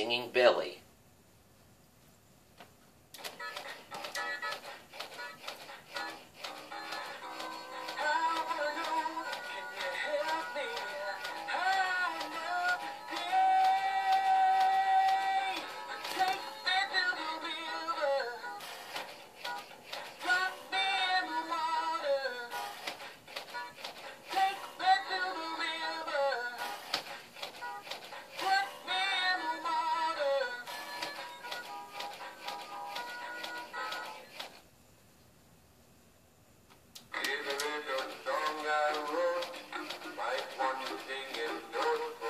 Singing Billy. Looking in those